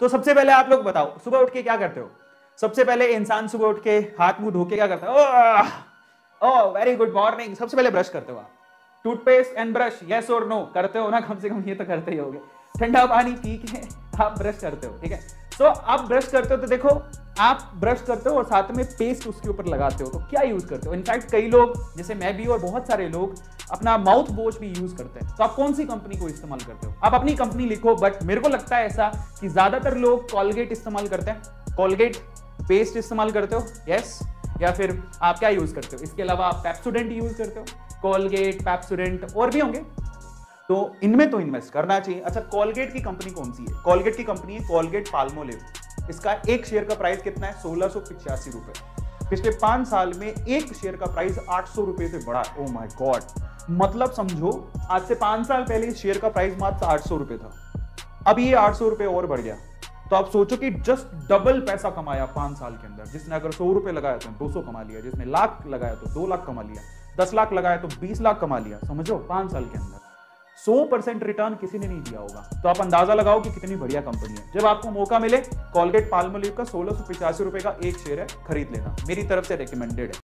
तो सबसे पहले आप लोग बताओ, सुबह उठ के क्या करते हो? सबसे पहले इंसान सुबह उठ के हाथ मुँह धो के क्या करता है? ओ वेरी गुड मॉर्निंग सबसे पहले ब्रश करते हो आप। टूथपेस्ट एंड ब्रश यस और नो करते हो ना? कम से कम ये तो करते ही होगे। ठंडा पानी पी के आप ब्रश करते हो, ठीक है? तो आप ब्रश करते हो तो देखो आप ब्रश करते हो और साथ में पेस्ट उसके ऊपर लगाते हो तो क्या यूज़ करते हो? इनफैक्ट कई लोग, जैसे मैं भी और बहुत सारे लोग, अपना माउथ वॉश भी यूज़ करते हैं। तो आप कौन सी कंपनी को इस्तेमाल करते हो? आप अपनी कंपनी लिखो बट मेरे को लगता है ऐसा कि ज़्यादातर लोग कॉलगेट इस्तेमाल करते हैं। कॉलगेट पेस्ट इस्तेमाल करते हो यस या फिर आप क्या यूज़ करते हो? इसके अलावा आप पैप्सोडेंट यूज़ करते हो? कॉलगेट पैप्सोडेंट और भी होंगे? तो इनमें तो इन्वेस्ट करना चाहिए। अच्छा कॉलगेट की कंपनी कौन सी है? कॉलगेट की कंपनी है कॉलगेट पाल्मोलिव इसका एक शेयर का प्राइस कितना है? सोलह सौ पिचासी रुपए। पिछले पाँच साल में एक शेयर का प्राइस आठ सौ रुपए से बढ़ा। ओ माय गॉड मतलब समझो, आज से पाँच साल पहले इस शेयर का प्राइस मात्र आठ सौ रुपए था। अब ये आठ सौ रुपए और बढ़ गया। तो आप सोचो कि जस्ट डबल पैसा कमाया पाँच साल के अंदर। जिसने अगर सौ रुपए लगाया तो दो सौ कमा लिया। जिसने लाख लगाया तो दो लाख कमा लिया। दस लाख लगाया तो बीस लाख कमा लिया। समझो, पाँच साल के अंदर। सौ परसेंट रिटर्न किसी ने नहीं दिया होगा। तो आप अंदाज़ा लगाओ कि कितनी बढ़िया कंपनी है। जब आपको मौका मिले कॉलगेट पाल्मोलिव का सोलह सौ पिचासी रुपए का एक शेयर है, खरीद लेना। मेरी तरफ़ से रिकमेंडेड है।